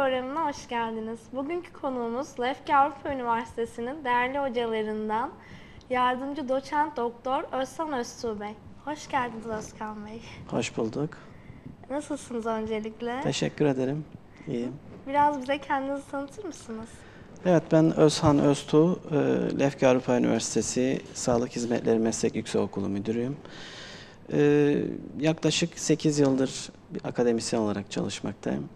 Programına hoş geldiniz. Bugünkü konuğumuz Lefke Avrupa Üniversitesi'nin değerli hocalarından yardımcı doçent doktor Özkan Öztuğ Bey. Hoş geldiniz Özkan Bey. Hoş bulduk. Nasılsınız öncelikle? Teşekkür ederim. İyiyim. Biraz bize kendinizi tanıtır mısınız? Evet ben Özhan Öztuğ, e, Lefke Avrupa Üniversitesi Sağlık Hizmetleri Meslek Yüksekokulu Müdürüyüm. E, Yaklaşık 8 yıldır bir akademisyen olarak çalışmaktayım.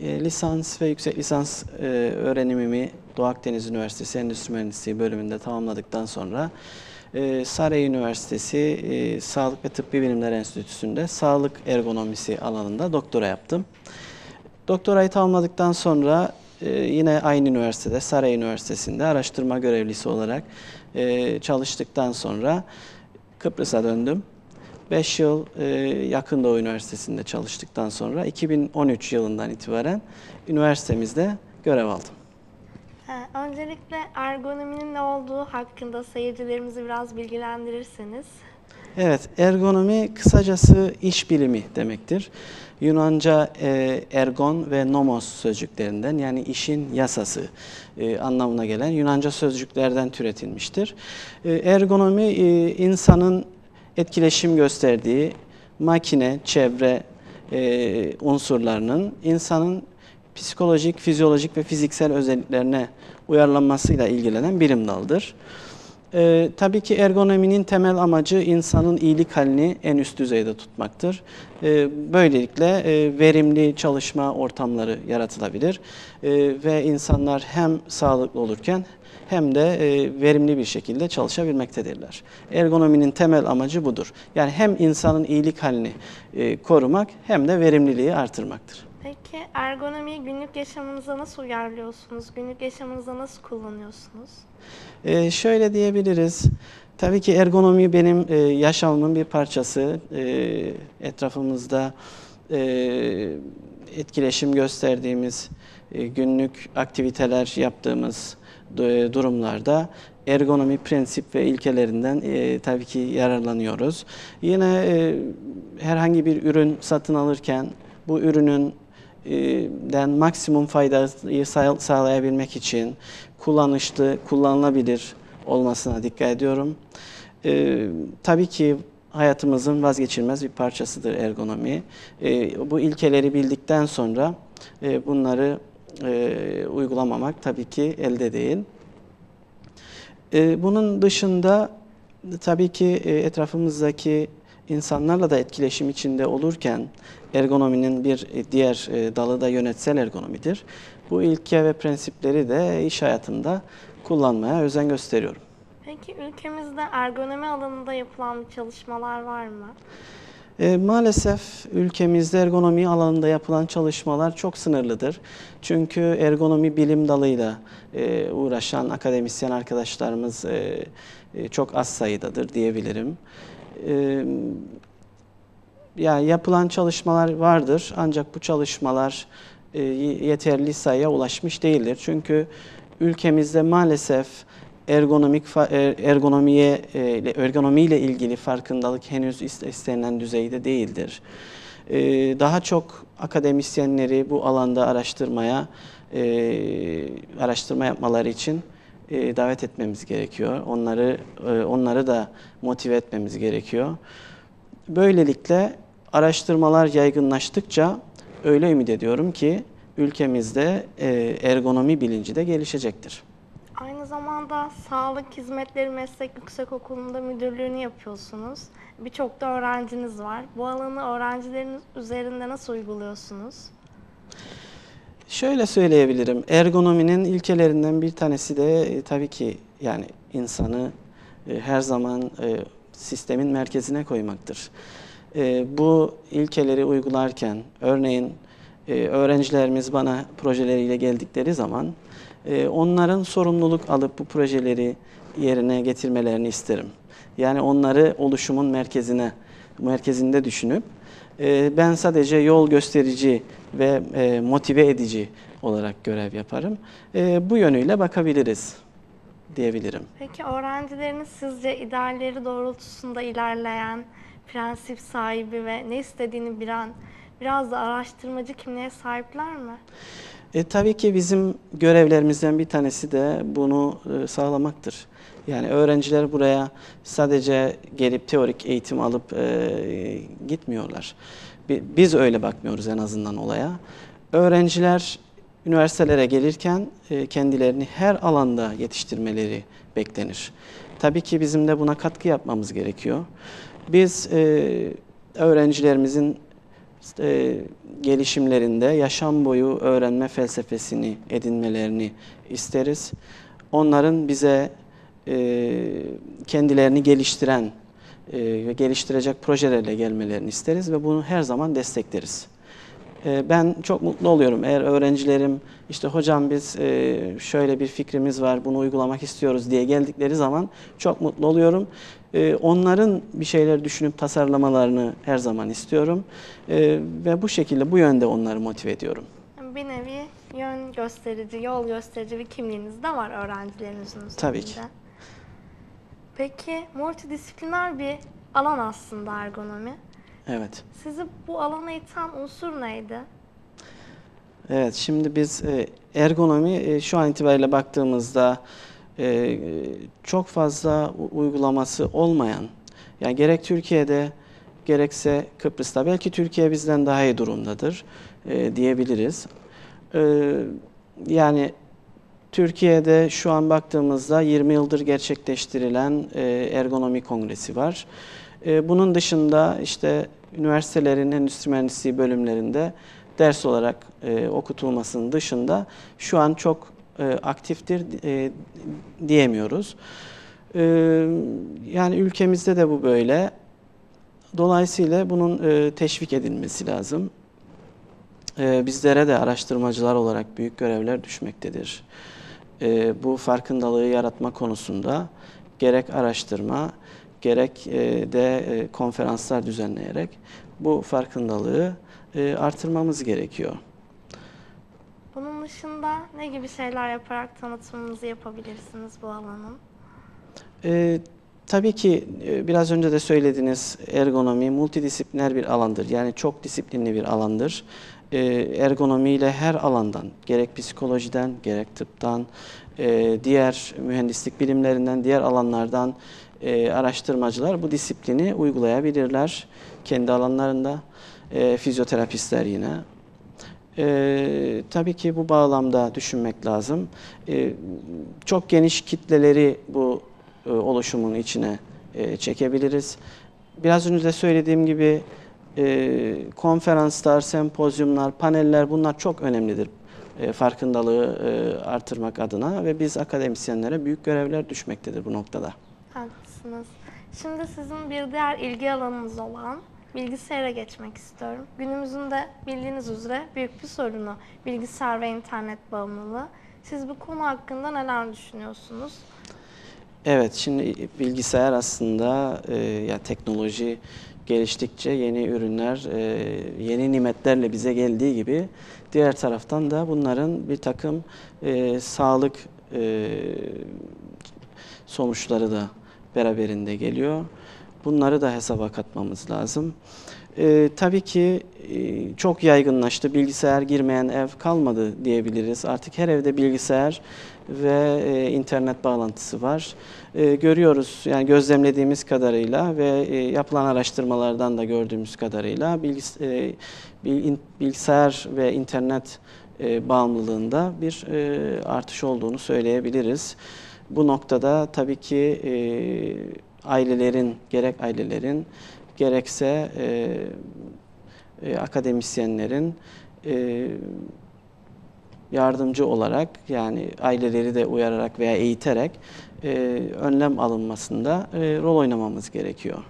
E, Lisans ve yüksek lisans e, öğrenimimi Doğu Akdeniz Üniversitesi Endüstri Mühendisliği bölümünde tamamladıktan sonra e, Saray Üniversitesi e, Sağlık ve Tıbbi Bilimler Enstitüsü'nde sağlık ergonomisi alanında doktora yaptım. Doktorayı tamamladıktan sonra e, yine aynı üniversitede, Saray Üniversitesi'nde araştırma görevlisi olarak e, çalıştıktan sonra Kıbrıs'a döndüm. 5 yıl e, Yakın Doğu Üniversitesi'nde çalıştıktan sonra 2013 yılından itibaren üniversitemizde görev aldım. Öncelikle ergonominin ne olduğu hakkında seyircilerimizi biraz bilgilendirirseniz. Evet, ergonomi kısacası iş bilimi demektir. Yunanca e, ergon ve nomos sözcüklerinden yani işin yasası e, anlamına gelen Yunanca sözcüklerden türetilmiştir. E, ergonomi e, insanın etkileşim gösterdiği makine, çevre e, unsurlarının insanın psikolojik, fizyolojik ve fiziksel özelliklerine uyarlanmasıyla ilgilenen bilim dalıdır. Ee, tabii ki ergonominin temel amacı insanın iyilik halini en üst düzeyde tutmaktır. Ee, böylelikle e, verimli çalışma ortamları yaratılabilir Ee, ve insanlar hem sağlıklı olurken hem de e, verimli bir şekilde çalışabilmektedirler. Ergonominin temel amacı budur. Yani hem insanın iyilik halini e, korumak hem de verimliliği artırmaktır. Peki ergonomiyi günlük yaşamınıza nasıl uyarlıyorsunuz? Günlük yaşamınızda nasıl kullanıyorsunuz? Ee, şöyle diyebiliriz. Tabii ki ergonomi benim e, yaşamımın bir parçası. E, etrafımızda e, etkileşim gösterdiğimiz, e, günlük aktiviteler yaptığımız durumlarda ergonomi prensip ve ilkelerinden e, tabii ki yararlanıyoruz. Yine e, herhangi bir ürün satın alırken bu ürünün e, den maksimum faydayı sağ- sağlayabilmek için kullanışlı, kullanılabilir olmasına dikkat ediyorum. E, tabii ki hayatımızın vazgeçilmez bir parçasıdır ergonomi. E, bu ilkeleri bildikten sonra e, bunları e, uygulamamak tabii ki elde değil. E, bunun dışında tabii ki e, etrafımızdaki insanlarla da etkileşim içinde olurken ergonominin bir e, diğer e, dalı da yönetsel ergonomidir. Bu ilke ve prensipleri de iş hayatında kullanmaya özen gösteriyorum. Peki ülkemizde ergonomi alanında yapılan çalışmalar var mı? E, maalesef ülkemizde ergonomi alanında yapılan çalışmalar çok sınırlıdır. Çünkü ergonomi bilim dalıyla e, uğraşan akademisyen arkadaşlarımız e, e, çok az sayıdadır diyebilirim. E, yani yapılan çalışmalar vardır ancak bu çalışmalar e, yeterli sayıya ulaşmış değildir. Çünkü ülkemizde maalesef ergonomik er- ergonomiye e, ergonomiyle ilgili farkındalık henüz iste- istenilen düzeyde değildir. E, Daha çok akademisyenleri bu alanda araştırmaya e, araştırma yapmaları için davet etmemiz gerekiyor. Onları onları da motive etmemiz gerekiyor. Böylelikle araştırmalar yaygınlaştıkça öyle ümit ediyorum ki ülkemizde ergonomi bilinci de gelişecektir. Aynı zamanda Sağlık Hizmetleri Meslek Yüksekokulu'nda müdürlüğünü yapıyorsunuz. Birçok da öğrenciniz var. Bu alanı öğrencilerin üzerinde nasıl uyguluyorsunuz? Şöyle söyleyebilirim. Ergonominin ilkelerinden bir tanesi de e, tabii ki yani insanı e, her zaman e, sistemin merkezine koymaktır. E, bu ilkeleri uygularken örneğin e, öğrencilerimiz bana projeleriyle geldikleri zaman e, onların sorumluluk alıp bu projeleri yerine getirmelerini isterim. Yani onları oluşumun merkezine merkezinde düşünüp e, ben sadece yol gösterici ve e, motive edici olarak görev yaparım. E, bu yönüyle bakabiliriz diyebilirim. Peki öğrencileriniz sizce idealleri doğrultusunda ilerleyen, prensip sahibi ve ne istediğini bilen biraz da araştırmacı kimliğe sahipler mi? E, tabii ki bizim görevlerimizden bir tanesi de bunu e, sağlamaktır. Yani öğrenciler buraya sadece gelip teorik eğitim alıp e, gitmiyorlar. Bi- Biz öyle bakmıyoruz en azından olaya. Öğrenciler üniversitelere gelirken e, kendilerini her alanda yetiştirmeleri beklenir. Tabii ki bizim de buna katkı yapmamız gerekiyor. Biz e, öğrencilerimizin e, gelişimlerinde yaşam boyu öğrenme felsefesini edinmelerini isteriz. Onların bize e, kendilerini geliştiren e, ve geliştirecek projelerle gelmelerini isteriz ve bunu her zaman destekleriz. E, Ben çok mutlu oluyorum eğer öğrencilerim işte hocam biz e, şöyle bir fikrimiz var bunu uygulamak istiyoruz diye geldikleri zaman çok mutlu oluyorum. E, Onların bir şeyler düşünüp tasarlamalarını her zaman istiyorum E, ve bu şekilde bu yönde onları motive ediyorum. Bir nevi yön gösterici, yol gösterici bir kimliğiniz de var öğrencilerinizin üzerinde. Tabii ki. Peki multidisipliner bir alan aslında ergonomi. Evet. Sizi bu alana iten unsur neydi? Evet, şimdi biz e, ergonomi e, şu an itibariyle baktığımızda e, çok fazla uygulaması olmayan, yani gerek Türkiye'de gerekse Kıbrıs'ta, belki Türkiye bizden daha iyi durumdadır diyebiliriz. Yani Türkiye'de şu an baktığımızda 20 yıldır gerçekleştirilen ergonomi kongresi var. E, bunun dışında işte üniversitelerin endüstri mühendisliği bölümlerinde ders olarak e, okutulmasının dışında şu an çok e, aktiftir diyemiyoruz. Yani ülkemizde de bu böyle. Dolayısıyla bunun teşvik edilmesi lazım. Bizlere de araştırmacılar olarak büyük görevler düşmektedir. Bu farkındalığı yaratma konusunda gerek araştırma, gerek e, de e, konferanslar düzenleyerek bu farkındalığı e, artırmamız gerekiyor. Bunun dışında ne gibi şeyler yaparak tanıtımınızı yapabilirsiniz bu alanın? E, tabii ki biraz önce de söylediğiniz ergonomi multidisipliner bir alandır. Yani çok disiplinli bir alandır. E, ergonomiyle her alandan, gerek psikolojiden, gerek tıptan, e, diğer mühendislik bilimlerinden, diğer alanlardan e, araştırmacılar bu disiplini uygulayabilirler kendi alanlarında. E, fizyoterapistler yine. E, tabii ki bu bağlamda düşünmek lazım. E, çok geniş kitleleri bu e, oluşumun içine e, çekebiliriz. Biraz önce de söylediğim gibi e, konferanslar, sempozyumlar, paneller bunlar çok önemlidir e, farkındalığı e, artırmak adına ve biz akademisyenlere büyük görevler düşmektedir bu noktada. Haklısınız. Şimdi sizin bir diğer ilgi alanınız olan bilgisayara geçmek istiyorum. Günümüzün de bildiğiniz üzere büyük bir sorunu bilgisayar ve internet bağımlılığı. Siz bu konu hakkında neler düşünüyorsunuz? Evet, şimdi bilgisayar aslında e, ya teknoloji geliştikçe yeni ürünler, e, yeni nimetlerle bize geldiği gibi diğer taraftan da bunların bir takım e, sağlık e, sonuçları da beraberinde geliyor. Bunları da hesaba katmamız lazım. E, tabii ki e, çok yaygınlaştı. Bilgisayar girmeyen ev kalmadı diyebiliriz. Artık her evde bilgisayar ve e, internet bağlantısı var. E, görüyoruz yani gözlemlediğimiz kadarıyla ve e, yapılan araştırmalardan da gördüğümüz kadarıyla bilgis e, bilgisayar ve internet e, bağımlılığında bir e, artış olduğunu söyleyebiliriz. Bu noktada tabii ki e, ailelerin gerek ailelerin gerekse e, e, akademisyenlerin e, yardımcı olarak yani aileleri de uyararak veya eğiterek e, önlem alınmasında e, rol oynamamız gerekiyor.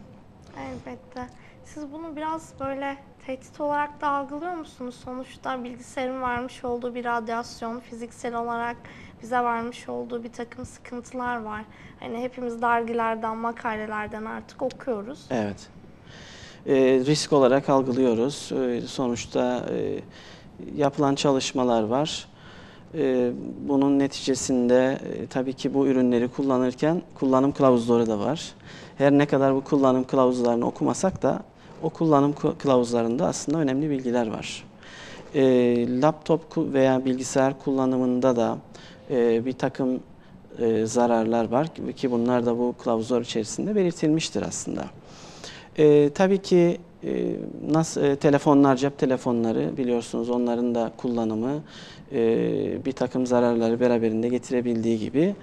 Elbette. Siz bunu biraz böyle tehdit olarak da algılıyor musunuz? Sonuçta bilgisayarın vermiş olduğu bir radyasyon, fiziksel olarak bize vermiş olduğu bir takım sıkıntılar var. Hani hepimiz dergilerden, makalelerden artık okuyoruz. Evet. E, risk olarak algılıyoruz. E, sonuçta e, yapılan çalışmalar var. E, bunun neticesinde e, tabii ki bu ürünleri kullanırken kullanım kılavuzları da var. Her ne kadar bu kullanım kılavuzlarını okumasak da o kullanım ku- kılavuzlarında aslında önemli bilgiler var. E, laptop veya bilgisayar kullanımında da e, bir takım e, zararlar var ki- bunlar da bu kılavuzlar içerisinde belirtilmiştir aslında. E, tabii ki e, nasıl e, telefonlar, cep telefonları biliyorsunuz onların da kullanımı e, bir takım zararları beraberinde getirebildiği gibi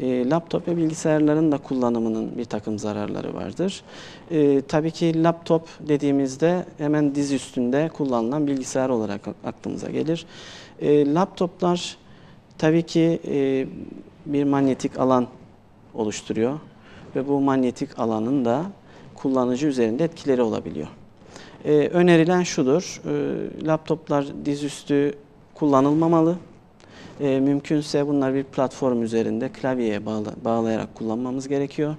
e, laptop ve bilgisayarların da kullanımının bir takım zararları vardır. E, tabii ki laptop dediğimizde hemen diz üstünde kullanılan bilgisayar olarak aklımıza gelir. E, laptoplar tabii ki e, bir manyetik alan oluşturuyor ve bu manyetik alanın da kullanıcı üzerinde etkileri olabiliyor. Ee, önerilen şudur, e, laptoplar dizüstü kullanılmamalı. E, mümkünse bunlar bir platform üzerinde klavyeye bağla, bağlayarak kullanmamız gerekiyor.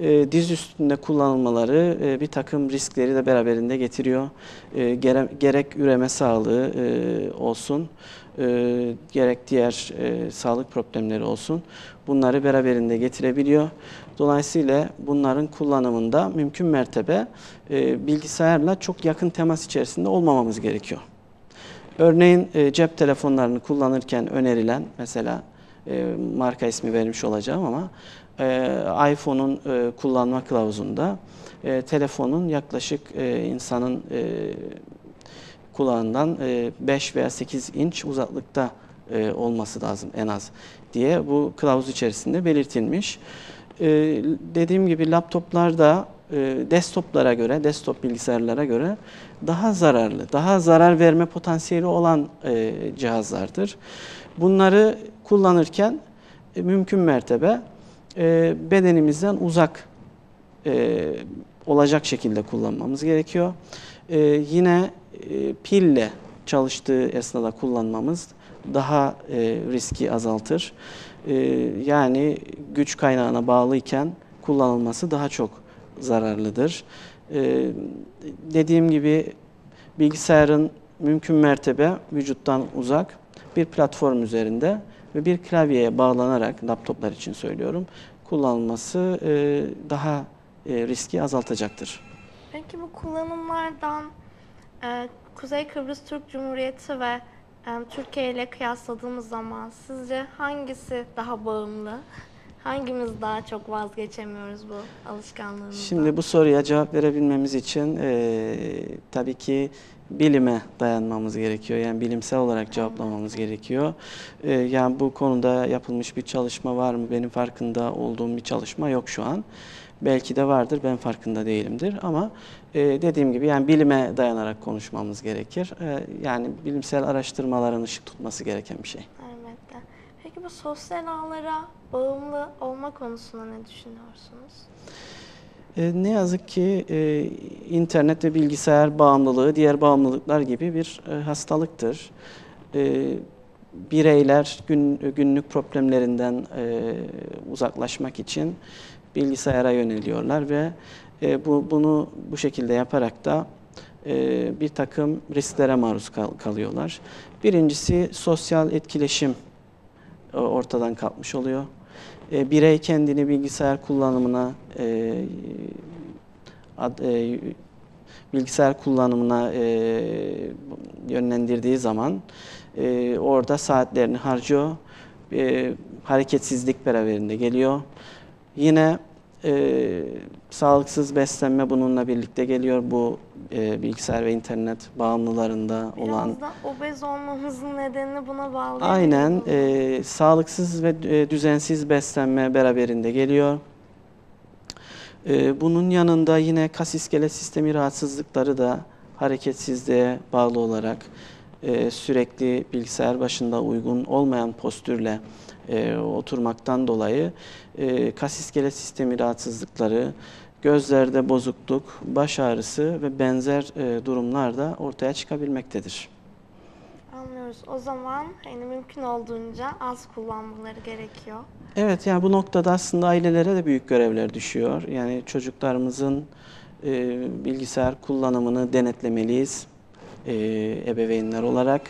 E, diz üstünde kullanılmaları e, bir takım riskleri de beraberinde getiriyor. E, gere, gerek üreme sağlığı e, olsun, e, gerek diğer e, sağlık problemleri olsun. Bunları beraberinde getirebiliyor. Dolayısıyla bunların kullanımında mümkün mertebe e, bilgisayarla çok yakın temas içerisinde olmamamız gerekiyor. Örneğin e, cep telefonlarını kullanırken önerilen mesela e, marka ismi vermiş olacağım ama e, iPhone'un e, kullanma kılavuzunda e, telefonun yaklaşık e, insanın e, kulağından e, 5 veya 8 inç uzaklıkta e, olması lazım en az diye bu kılavuz içerisinde belirtilmiş. E, dediğim gibi laptoplarda e, desktoplara göre, desktop bilgisayarlara göre daha zararlı, daha zarar verme potansiyeli olan e, cihazlardır. Bunları kullanırken e, mümkün mertebe e, bedenimizden uzak e, olacak şekilde kullanmamız gerekiyor. E, yine e, pille çalıştığı esnada kullanmamız daha e, riski azaltır. E, yani güç kaynağına bağlıyken kullanılması daha çok zararlıdır. E, dediğim gibi bilgisayarın mümkün mertebe vücuttan uzak bir platform üzerinde ve bir klavyeye bağlanarak laptoplar için söylüyorum kullanılması e, daha e, riski azaltacaktır. Peki bu kullanımlardan Kuzey Kıbrıs Türk Cumhuriyeti ve e, Türkiye ile kıyasladığımız zaman sizce hangisi daha bağımlı? Hangimiz daha çok vazgeçemiyoruz bu alışkanlığımızdan? Şimdi bu soruya cevap verebilmemiz için e, tabii ki bilime dayanmamız gerekiyor. Yani bilimsel olarak cevaplamamız gerekiyor. E, yani bu konuda yapılmış bir çalışma var mı? Benim farkında olduğum bir çalışma yok şu an. Belki de vardır, ben farkında değilimdir. Ama e, dediğim gibi yani bilime dayanarak konuşmamız gerekir. E, yani bilimsel araştırmaların ışık tutması gereken bir şey. Elbette. Peki bu sosyal ağlara bağımlı olma konusunda ne düşünüyorsunuz? E, ne yazık ki e, internet ve bilgisayar bağımlılığı diğer bağımlılıklar gibi bir e, hastalıktır. E, bireyler gün, günlük problemlerinden e, uzaklaşmak için bilgisayara yöneliyorlar ve e, bu bunu bu şekilde yaparak da e, bir takım risklere maruz kal- kalıyorlar. Birincisi sosyal etkileşim e, ortadan kalkmış oluyor. E, birey kendini bilgisayar kullanımına e, ad- e, bilgisayar kullanımına e, yönlendirdiği zaman e, orada saatlerini harcıyor. E, hareketsizlik beraberinde geliyor. Yine e, sağlıksız beslenme bununla birlikte geliyor. Bu e, bilgisayar ve internet bağımlılarında olan Biraz da obez olmamızın nedenini buna bağlayabilir Aynen e, sağlıksız ve e, düzensiz beslenme beraberinde geliyor. E, bunun yanında yine kas iskelet sistemi rahatsızlıkları da hareketsizliğe bağlı olarak e, sürekli bilgisayar başında uygun olmayan postürle e, oturmaktan dolayı e, kas iskelet sistemi rahatsızlıkları, gözlerde bozukluk, baş ağrısı ve benzer e, durumlar da ortaya çıkabilmektedir. Anlıyoruz. O zaman hani mümkün olduğunca az kullanmaları gerekiyor. Evet yani bu noktada aslında ailelere de büyük görevler düşüyor. Yani çocuklarımızın e, bilgisayar kullanımını denetlemeliyiz e, ebeveynler olarak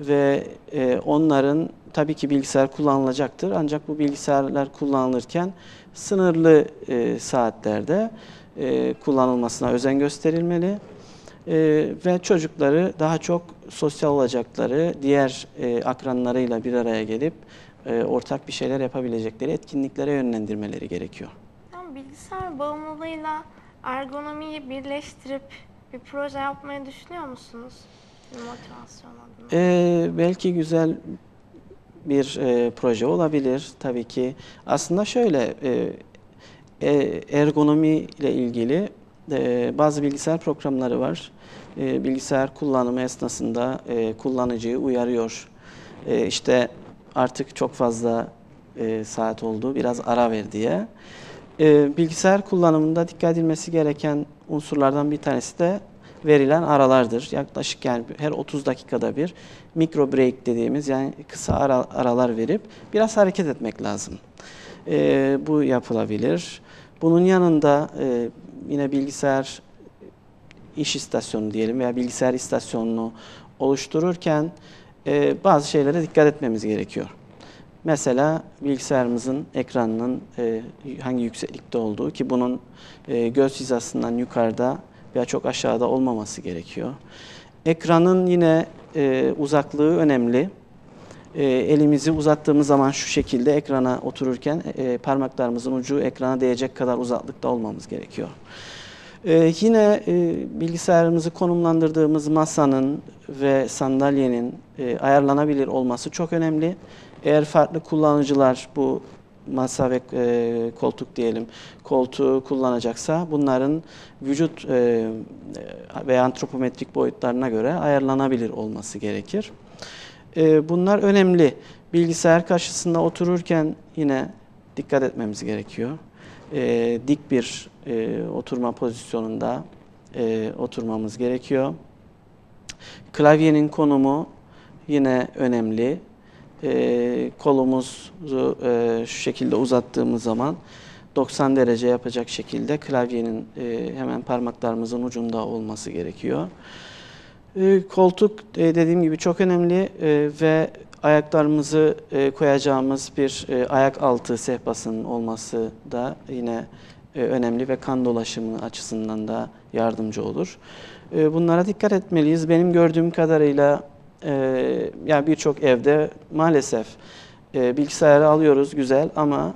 ve e, onların tabii ki bilgisayar kullanılacaktır ancak bu bilgisayarlar kullanılırken sınırlı e, saatlerde e, kullanılmasına özen gösterilmeli. E, ve çocukları daha çok sosyal olacakları, diğer e, akranlarıyla bir araya gelip e, ortak bir şeyler yapabilecekleri etkinliklere yönlendirmeleri gerekiyor. Yani bilgisayar bağımlılığıyla ergonomiyi birleştirip bir proje yapmayı düşünüyor musunuz? Motivasyon adına. Ee, belki güzel bir e, proje olabilir tabii ki. Aslında şöyle e, e, ergonomi ile ilgili e, bazı bilgisayar programları var. E, bilgisayar kullanımı esnasında e, kullanıcıyı uyarıyor. E, işte artık çok fazla e, saat oldu, biraz ara ver diye. E, bilgisayar kullanımında dikkat edilmesi gereken unsurlardan bir tanesi de verilen aralardır. Yaklaşık yani her 30 dakikada bir mikro break dediğimiz yani kısa ara, aralar verip biraz hareket etmek lazım. E, bu yapılabilir. Bunun yanında e, yine bilgisayar iş istasyonu diyelim veya bilgisayar istasyonunu oluştururken e, bazı şeylere dikkat etmemiz gerekiyor. Mesela bilgisayarımızın ekranının e, hangi yükseklikte olduğu ki bunun e, göz hizasından yukarıda veya çok aşağıda olmaması gerekiyor. Ekranın yine e, uzaklığı önemli. E, elimizi uzattığımız zaman şu şekilde ekrana otururken e, parmaklarımızın ucu ekrana değecek kadar uzaklıkta olmamız gerekiyor. E, yine e, bilgisayarımızı konumlandırdığımız masanın ve sandalyenin e, ayarlanabilir olması çok önemli. Eğer farklı kullanıcılar bu masa ve e, koltuk diyelim koltuğu kullanacaksa bunların vücut e, ve antropometrik boyutlarına göre ayarlanabilir olması gerekir. E, bunlar önemli. Bilgisayar karşısında otururken yine dikkat etmemiz gerekiyor. E, dik bir e, oturma pozisyonunda e, oturmamız gerekiyor. Klavyenin konumu yine önemli. E, kolumuzu e, şu şekilde uzattığımız zaman 90 derece yapacak şekilde klavyenin e, hemen parmaklarımızın ucunda olması gerekiyor. E, koltuk e, dediğim gibi çok önemli e, ve ayaklarımızı e, koyacağımız bir e, ayak altı sehpasının olması da yine e, önemli ve kan dolaşımı açısından da yardımcı olur. E, bunlara dikkat etmeliyiz. Benim gördüğüm kadarıyla e, yani birçok evde maalesef e, bilgisayarı alıyoruz güzel ama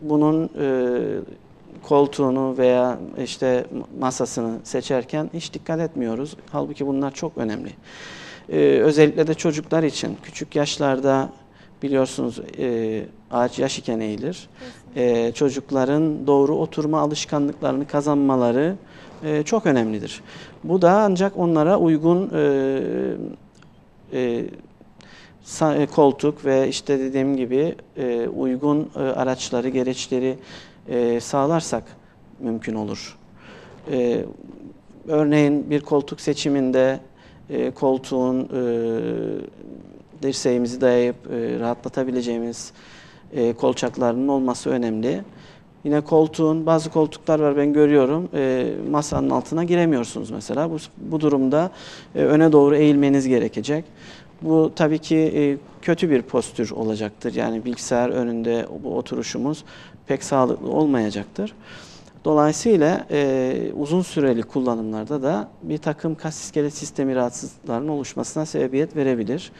bunun e, koltuğunu veya işte masasını seçerken hiç dikkat etmiyoruz. Halbuki bunlar çok önemli. E, özellikle de çocuklar için küçük yaşlarda biliyorsunuz e, ağaç yaş iken eğilir. E, çocukların doğru oturma alışkanlıklarını kazanmaları e, çok önemlidir. Bu da ancak onlara uygun e, e, e, koltuk ve işte dediğim gibi e, uygun e, araçları, gereçleri e, sağlarsak mümkün olur. E, örneğin bir koltuk seçiminde e, koltuğun e, dirseğimizi dayayıp e, rahatlatabileceğimiz e, kolçaklarının olması önemli. Yine koltuğun bazı koltuklar var ben görüyorum e, masanın altına giremiyorsunuz mesela. Bu, bu durumda e, öne doğru eğilmeniz gerekecek. Bu tabii ki e, kötü bir postür olacaktır. Yani bilgisayar önünde bu oturuşumuz pek sağlıklı olmayacaktır. Dolayısıyla e, uzun süreli kullanımlarda da bir takım kas iskelet sistemi rahatsızlıklarının oluşmasına sebebiyet verebilir.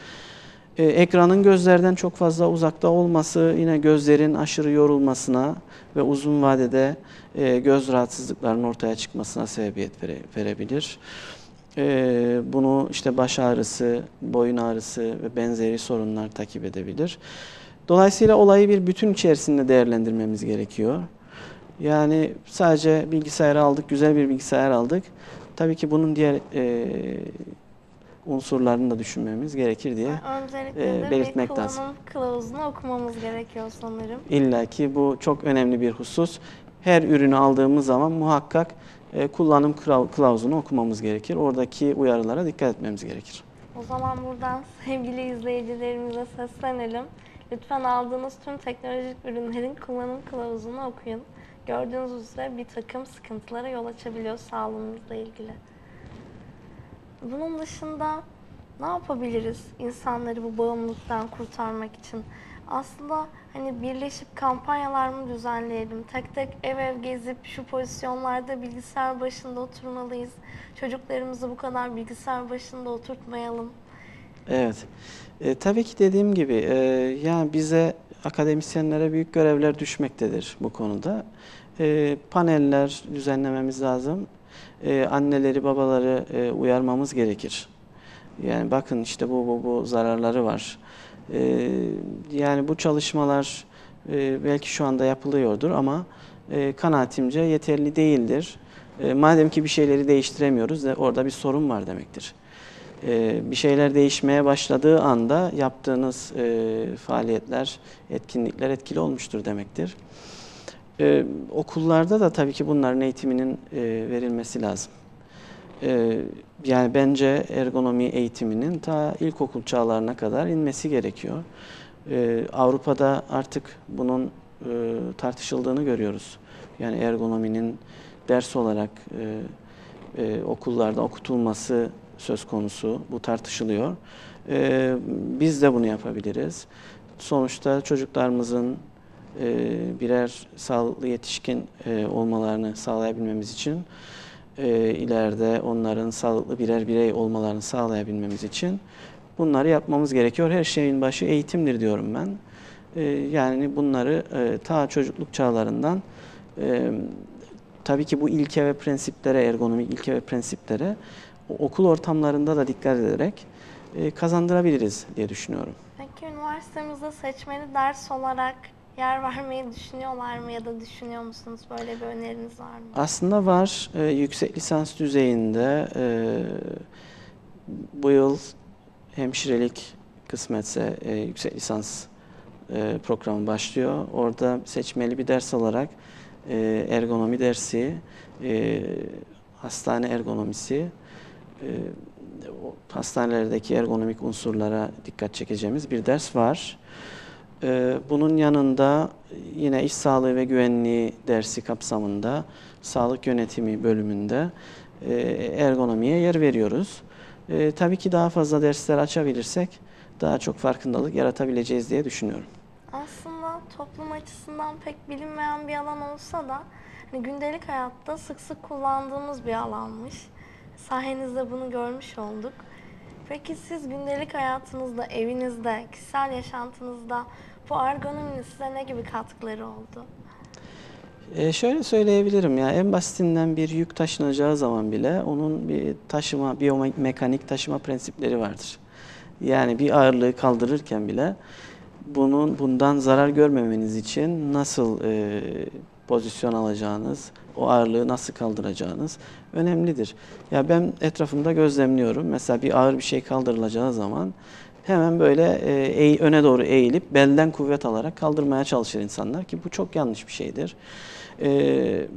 E, ekranın gözlerden çok fazla uzakta olması yine gözlerin aşırı yorulmasına ve uzun vadede e, göz rahatsızlıklarının ortaya çıkmasına sebebiyet vere, verebilir. E, bunu işte baş ağrısı, boyun ağrısı ve benzeri sorunlar takip edebilir. Dolayısıyla olayı bir bütün içerisinde değerlendirmemiz gerekiyor. Yani sadece bilgisayarı aldık, güzel bir bilgisayar aldık. Tabii ki bunun diğer e, unsurlarını da düşünmemiz gerekir diye Yani e, belirtmek bir lazım. kullanım kılavuzunu okumamız gerekiyor sanırım. İlla ki bu çok önemli bir husus. Her ürünü aldığımız zaman muhakkak e, kullanım kılav- kılavuzunu okumamız gerekir. Oradaki uyarılara dikkat etmemiz gerekir. O zaman buradan sevgili izleyicilerimize seslenelim. Lütfen aldığınız tüm teknolojik ürünlerin kullanım kılavuzunu okuyun. Gördüğünüz üzere bir takım sıkıntılara yol açabiliyor sağlığımızla ilgili. Bunun dışında ne yapabiliriz insanları bu bağımlılıktan kurtarmak için? Aslında hani birleşip kampanyalar mı düzenleyelim? Tek tek ev ev gezip şu pozisyonlarda bilgisayar başında oturmalıyız. Çocuklarımızı bu kadar bilgisayar başında oturtmayalım. Evet. E, tabii ki dediğim gibi e, yani bize akademisyenlere büyük görevler düşmektedir bu konuda. E, paneller düzenlememiz lazım. E, anneleri, babaları e, uyarmamız gerekir. Yani bakın işte bu bu bu zararları var. E, yani bu çalışmalar e, belki şu anda yapılıyordur ama e, kanaatimce yeterli değildir. E, madem ki bir şeyleri değiştiremiyoruz de orada bir sorun var demektir. E, bir şeyler değişmeye başladığı anda yaptığınız e, faaliyetler, etkinlikler etkili olmuştur demektir. E, okullarda da tabii ki bunların eğitiminin e, verilmesi lazım. E, yani bence ergonomi eğitiminin ta ilkokul çağlarına kadar inmesi gerekiyor. E, Avrupa'da artık bunun e, tartışıldığını görüyoruz. Yani ergonominin ders olarak e, e, okullarda okutulması söz konusu. Bu tartışılıyor. E, biz de bunu yapabiliriz. Sonuçta çocuklarımızın birer sağlıklı yetişkin e, olmalarını sağlayabilmemiz için e, ileride onların sağlıklı birer birey olmalarını sağlayabilmemiz için bunları yapmamız gerekiyor. Her şeyin başı eğitimdir diyorum ben. E, yani bunları e, ta çocukluk çağlarından e, tabii ki bu ilke ve prensiplere, ergonomik ilke ve prensiplere okul ortamlarında da dikkat ederek e, kazandırabiliriz diye düşünüyorum. Peki üniversitemizde seçmeli ders olarak yer vermeyi düşünüyorlar mı ya da düşünüyor musunuz? Böyle bir öneriniz var mı? Aslında var. e, yüksek lisans düzeyinde e, bu yıl hemşirelik kısmetse e, yüksek lisans e, programı başlıyor. Orada seçmeli bir ders olarak e, ergonomi dersi, e, hastane ergonomisi, e, hastanelerdeki ergonomik unsurlara dikkat çekeceğimiz bir ders var. Ee, Bunun yanında yine iş sağlığı ve güvenliği dersi kapsamında sağlık yönetimi bölümünde e, ergonomiye yer veriyoruz. E, Tabii ki daha fazla dersler açabilirsek daha çok farkındalık yaratabileceğiz diye düşünüyorum. Aslında toplum açısından pek bilinmeyen bir alan olsa da hani gündelik hayatta sık sık kullandığımız bir alanmış. Sayenizde bunu görmüş olduk. Peki siz gündelik hayatınızda, evinizde, kişisel yaşantınızda bu ergonominin size ne gibi katkıları oldu? E, şöyle söyleyebilirim ya en basitinden bir yük taşınacağı zaman bile onun bir taşıma, biyomekanik taşıma prensipleri vardır. Yani bir ağırlığı kaldırırken bile bunun bundan zarar görmemeniz için nasıl e, pozisyon alacağınız, o ağırlığı nasıl kaldıracağınız önemlidir. Ya ben etrafımda gözlemliyorum. Mesela bir ağır bir şey kaldırılacağı zaman hemen böyle e, öne doğru eğilip belden kuvvet alarak kaldırmaya çalışır insanlar ki bu çok yanlış bir şeydir. E,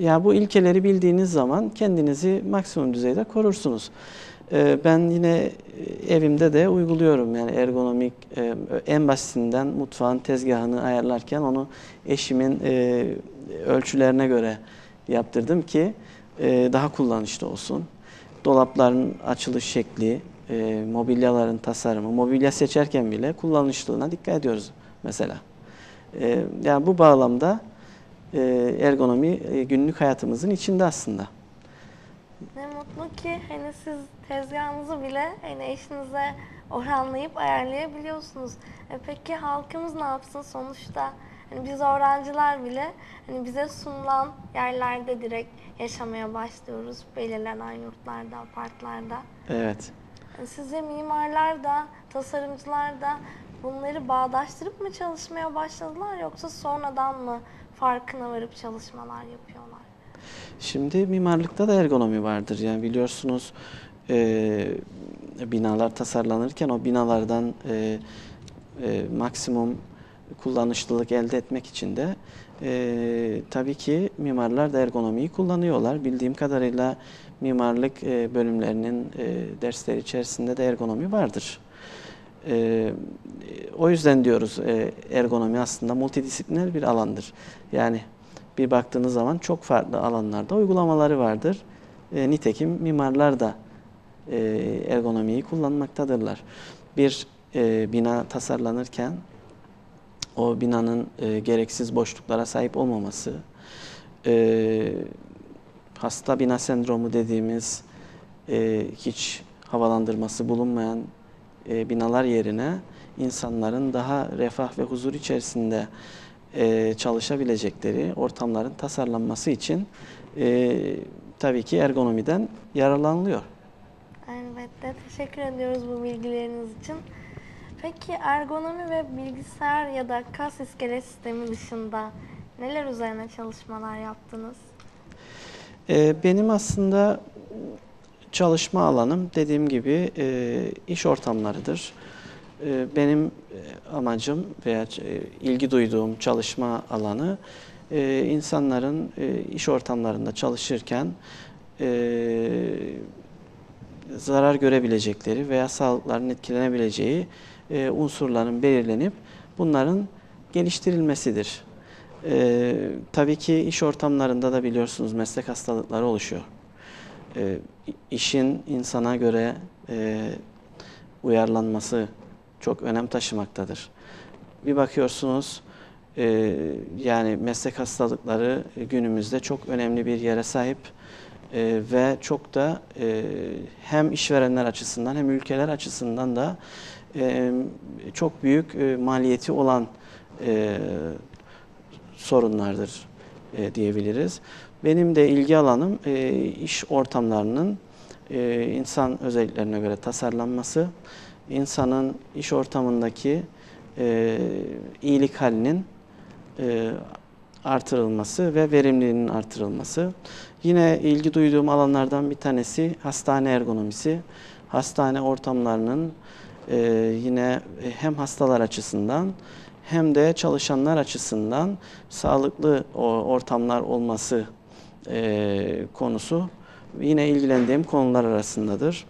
ya bu ilkeleri bildiğiniz zaman kendinizi maksimum düzeyde korursunuz. E, ben yine e, evimde de uyguluyorum yani ergonomik e, en basitinden mutfağın tezgahını ayarlarken onu eşimin e, ölçülerine göre yaptırdım ki e, daha kullanışlı olsun. Dolapların açılış şekli, e, mobilyaların tasarımı, mobilya seçerken bile kullanışlılığına dikkat ediyoruz mesela. E, yani bu bağlamda ergonomi günlük hayatımızın içinde aslında. Ne mutlu ki hani siz tezgahınızı bile hani eşinize oranlayıp ayarlayabiliyorsunuz. E peki halkımız ne yapsın sonuçta? Hani biz öğrenciler bile hani bize sunulan yerlerde direkt yaşamaya başlıyoruz. Belirlenen yurtlarda, apartlarda. Evet. Yani sizce mimarlar da, tasarımcılar da bunları bağdaştırıp mı çalışmaya başladılar yoksa sonradan mı farkına varıp çalışmalar yapıyorlar? Şimdi mimarlıkta da ergonomi vardır. Yani biliyorsunuz e, binalar tasarlanırken o binalardan e, e, maksimum kullanışlılık elde etmek için de e, tabii ki mimarlar da ergonomiyi kullanıyorlar. Bildiğim kadarıyla mimarlık e, bölümlerinin e, dersleri içerisinde de ergonomi vardır. E, o yüzden diyoruz e, ergonomi aslında multidisipliner bir alandır. Yani bir baktığınız zaman çok farklı alanlarda uygulamaları vardır. E, nitekim mimarlar da e, ergonomiyi kullanmaktadırlar. Bir e, bina tasarlanırken o binanın e, gereksiz boşluklara sahip olmaması, e, hasta bina sendromu dediğimiz e, hiç havalandırması bulunmayan e, binalar yerine insanların daha refah ve huzur içerisinde e, çalışabilecekleri ortamların tasarlanması için e, tabii ki ergonomiden yararlanılıyor. Elbette. Teşekkür ediyoruz bu bilgileriniz için. Peki ergonomi ve bilgisayar ya da kas iskelet sistemi dışında neler üzerine çalışmalar yaptınız? E, benim aslında çalışma alanım dediğim gibi e, iş ortamlarıdır. E, benim amacım veya e, ilgi duyduğum çalışma alanı e, insanların e, iş ortamlarında çalışırken e, zarar görebilecekleri veya sağlıklarının etkilenebileceği e, unsurların belirlenip bunların geliştirilmesidir. E, tabii ki iş ortamlarında da biliyorsunuz meslek hastalıkları oluşuyor. E, işin insana göre e, uyarlanması çok önem taşımaktadır. Bir bakıyorsunuz e, yani meslek hastalıkları günümüzde çok önemli bir yere sahip e, ve çok da e, hem işverenler açısından hem ülkeler açısından da çok büyük maliyeti olan sorunlardır diyebiliriz. Benim de ilgi alanım iş ortamlarının insan özelliklerine göre tasarlanması, insanın iş ortamındaki iyilik halinin artırılması ve verimliliğinin artırılması. Yine ilgi duyduğum alanlardan bir tanesi hastane ergonomisi. Hastane ortamlarının e, yine hem hastalar açısından hem de çalışanlar açısından sağlıklı ortamlar olması e, konusu yine ilgilendiğim konular arasındadır.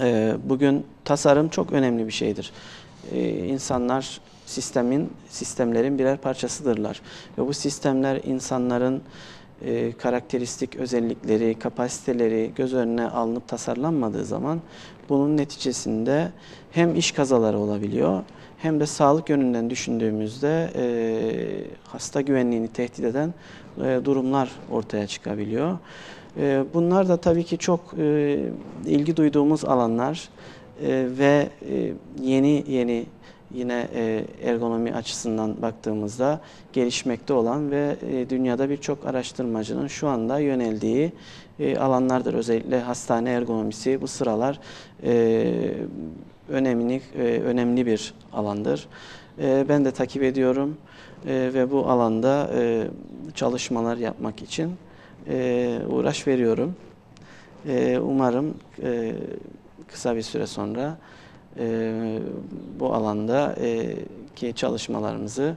E, bugün tasarım çok önemli bir şeydir. E, insanlar sistemin, sistemlerin birer parçasıdırlar. Ve bu sistemler insanların e, karakteristik özellikleri, kapasiteleri göz önüne alınıp tasarlanmadığı zaman bunun neticesinde hem iş kazaları olabiliyor hem de sağlık yönünden düşündüğümüzde e, hasta güvenliğini tehdit eden e, durumlar ortaya çıkabiliyor. E, bunlar da tabii ki çok e, ilgi duyduğumuz alanlar e, ve e, yeni yeni yine e, ergonomi açısından baktığımızda gelişmekte olan ve e, dünyada birçok araştırmacının şu anda yöneldiği e, alanlardır. Özellikle hastane ergonomisi bu sıralar önemli önemli bir alandır. Ben de takip ediyorum ve bu alanda çalışmalar yapmak için uğraş veriyorum. Umarım kısa bir süre sonra e, bu alanda e, ki çalışmalarımızı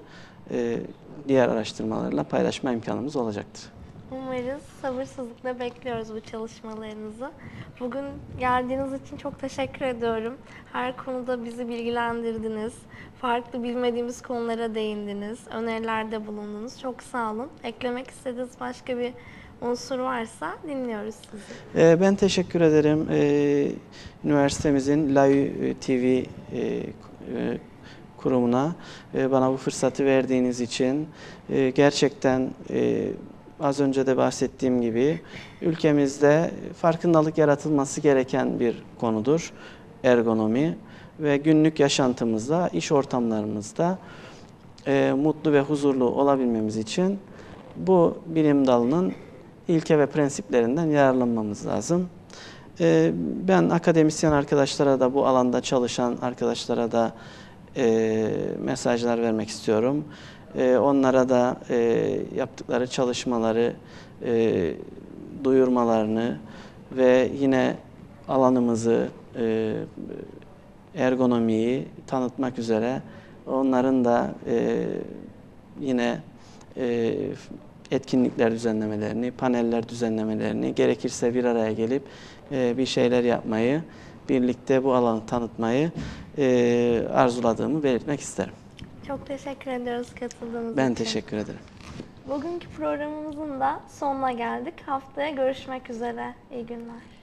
e, diğer araştırmalarla paylaşma imkanımız olacaktır. Umarız sabırsızlıkla bekliyoruz bu çalışmalarınızı. Bugün geldiğiniz için çok teşekkür ediyorum. Her konuda bizi bilgilendirdiniz. Farklı bilmediğimiz konulara değindiniz. Önerilerde bulundunuz. Çok sağ olun. Eklemek istediğiniz başka bir unsur varsa dinliyoruz sizi. E, ben teşekkür ederim. E, üniversitemizin LAÜ TV e, e, kurumuna e, bana bu fırsatı verdiğiniz için e, gerçekten e, az önce de bahsettiğim gibi ülkemizde farkındalık yaratılması gereken bir konudur ergonomi ve günlük yaşantımızda, iş ortamlarımızda e, mutlu ve huzurlu olabilmemiz için bu bilim dalının ilke ve prensiplerinden yararlanmamız lazım. E, ben akademisyen arkadaşlara da bu alanda çalışan arkadaşlara da e, mesajlar vermek istiyorum. E, onlara da e, yaptıkları çalışmaları duyurmalarını ve yine alanımızı ergonomiyi tanıtmak üzere onların da yine etkinlikler düzenlemelerini, paneller düzenlemelerini, gerekirse bir araya gelip e, bir şeyler yapmayı, birlikte bu alanı tanıtmayı e, arzuladığımı belirtmek isterim. Çok teşekkür ediyoruz katıldığınız Ben için. teşekkür ederim. Bugünkü programımızın da sonuna geldik. Haftaya görüşmek üzere. İyi günler.